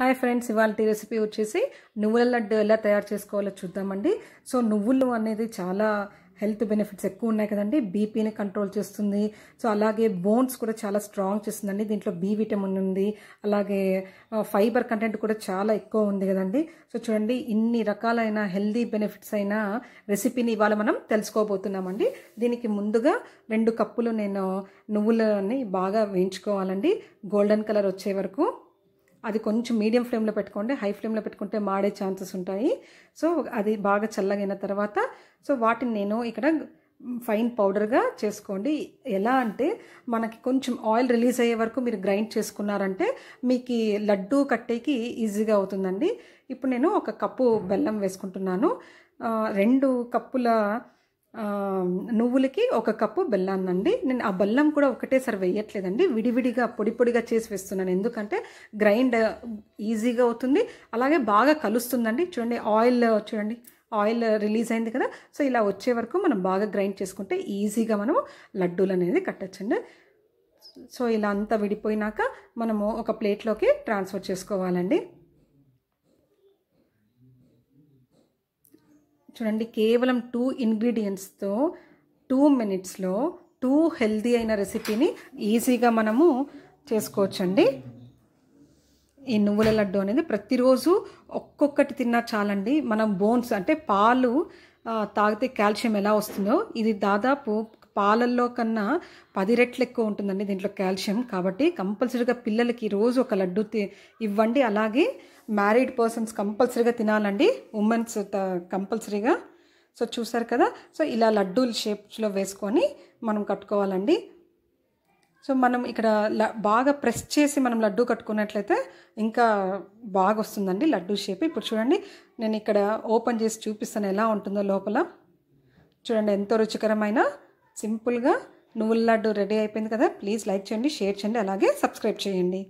Hi friends ఇవాళ recipe వచ్చేసి నువ్వుల లడ్డు ఎలా తయారు చేసుకోవాలో చూద్దామండి. సో నువ్వులు అనేది చాలా హెల్త్ బెనిఫిట్స్ ఎక్కువ ఉన్నాయి కదండి. బీపీని కంట్రోల్ చేస్తుంది. సో అలాగే బోన్స్ కూడా చాలా స్ట్రాంగ్ చేస్తుందండి. దీంట్లో బి విటమిన్ ఉంది. అలాగే ఫైబర్ కంటెంట్ కూడా చాలా ఎక్కువ ఉంది కదండి. సో చూడండి ఇన్ని రకాలైన హెల్దీ బెనిఫిట్స్ అయిన రెసిపీని ఇవాళ మనం తెలుసుకోబోతున్నామండి. దీనికి ముందుగా రెండు కప్పులు నేను నువ్వులని బాగా వేయించుకోవాలండి. గోల్డెన్ కలర్ వచ్చే వరకు అది కొంచెం మీడియం ఫ్లేమ్లో పెట్టుకోండి హై ఫ్లేమ్లో పెట్టుకుంటే మాడే ఛాన్సెస్ ఉంటాయి. సో అది బాగా చల్లగైన తర్వాత సో వాటిని నేను ఇక్కడ ఫైన్ పౌడర్గా చేసుకోండి. ఎలా అంటే మనకి కొంచెం ఆయిల్ రిలీజ్ అయ్యే వరకు మీరు గ్రైండ్ చేసుకున్నారంటే మీకు లడ్డు కట్టేకి ఈజీగా అవుతుందండి. ఇప్పుడు నేను ఒక కప్పు బెల్లం వేసుకుంటున్నాను. రెండు కప్పుల నువ్వులకి ఒక కప్పు బెల్లాన్నండి. నేను ఆ బెల్లం కూడా ఒకటేసారి వేయట్లేదండి. విడివిడిగా పొడి పొడిగా చేసి వేస్తున్నాను. ఎందుకంటే గ్రైండ్ ఈజీగా అవుతుంది. అలాగే బాగా కలుస్తుందండి. చూడండి ఆయిల్ చూడండి ఆయిల్ రిలీజ్ అయింది కదా. సో ఇలా వచ్చే వరకు మనం బాగా గ్రైండ్ చేసుకుంటే ఈజీగా మనము లడ్డూలు అనేది కట్టచ్చండి. సో ఇలా అంతా విడిపోయినాక మనము ఒక ప్లేట్లోకి ట్రాన్స్ఫర్ చేసుకోవాలండి. చూడండి కేవలం టూ ఇంగ్రీడియంట్స్తో టూ మినిట్స్లో టూ హెల్దీ అయిన రెసిపీని ఈజీగా మనము చేసుకోవచ్చండి. ఈ నువ్వుల లడ్డు అనేది ప్రతిరోజు ఒక్కొక్కటి తిన్నా చాలండి. మనం బోన్స్ అంటే పాలు తాగితే కాల్షియం ఎలా వస్తుందో ఇది దాదాపు పాలల్లో కన్నా పది రెట్లు ఎక్కువ ఉంటుందండి దీంట్లో కాల్షియం. కాబట్టి కంపల్సరీగా పిల్లలకి రోజు ఒక లడ్డు ఇవ్వండి. అలాగే మ్యారీడ్ పర్సన్స్ కంపల్సరీగా తినాలండి. ఉమెన్స్ కంపల్సరీగా. సో చూసారు కదా? సో ఇలా లడ్డూల షేప్స్లో వేసుకొని మనం కట్టుకోవాలండి. సో మనం ఇక్కడ బాగా ప్రెస్ చేసి మనం లడ్డు కట్టుకున్నట్లయితే ఇంకా బాగా వస్తుందండి లడ్డు షేప్. ఇప్పుడు చూడండి నేను ఇక్కడ ఓపెన్ చేసి చూపిస్తాను ఎలా ఉంటుందో లోపల. చూడండి ఎంతో రుచికరమైన సింపుల్గా నువ్వుల లడ్డు రెడీ అయిపోయింది కదా ప్లీజ్ లైక్ చేయండి షేర్ చేయండి అలాగే సబ్స్క్రైబ్ చేయండి.